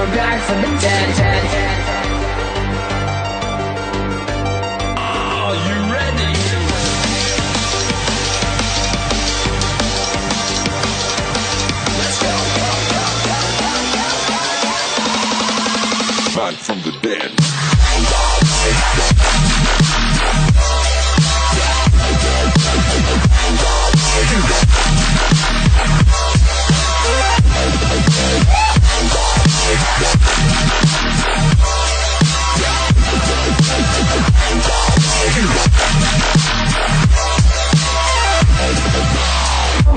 we're back the dead. Are you ready? Let's go. Back from the dead.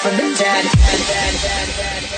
From the dead.